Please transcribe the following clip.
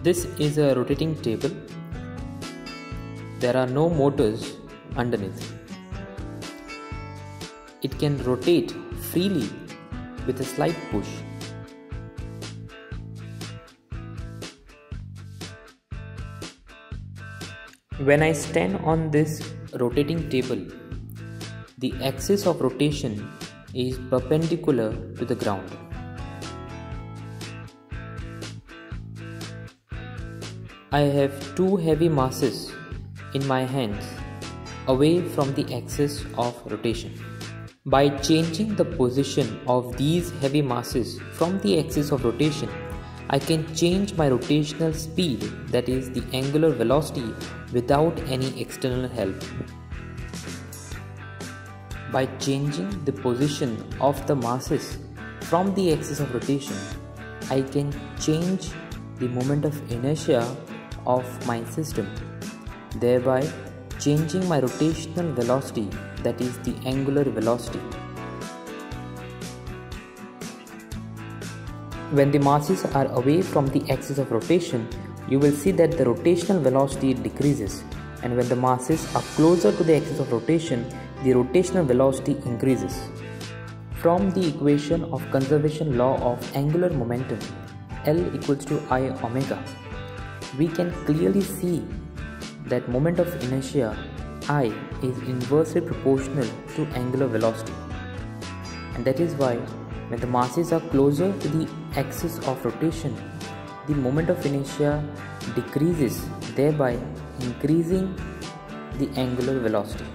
This is a rotating table. There are no motors underneath. It can rotate freely with a slight push. When I stand on this rotating table, the axis of rotation is perpendicular to the ground. I have two heavy masses in my hands away from the axis of rotation. By changing the position of these heavy masses from the axis of rotation, I can change my rotational speed, that is, the angular velocity, without any external help. By changing the position of the masses from the axis of rotation, I can change the moment of inertia of my system, thereby changing my rotational velocity that is the angular velocity. When the masses are away from the axis of rotation, you will see that the rotational velocity decreases and when the masses are closer to the axis of rotation, the rotational velocity increases. From the equation of conservation law of angular momentum, L equals to I omega, we can clearly see that moment of inertia I is inversely proportional to angular velocity. And that is why when the masses are closer to the axis of rotation, the moment of inertia decreases, thereby increasing the angular velocity.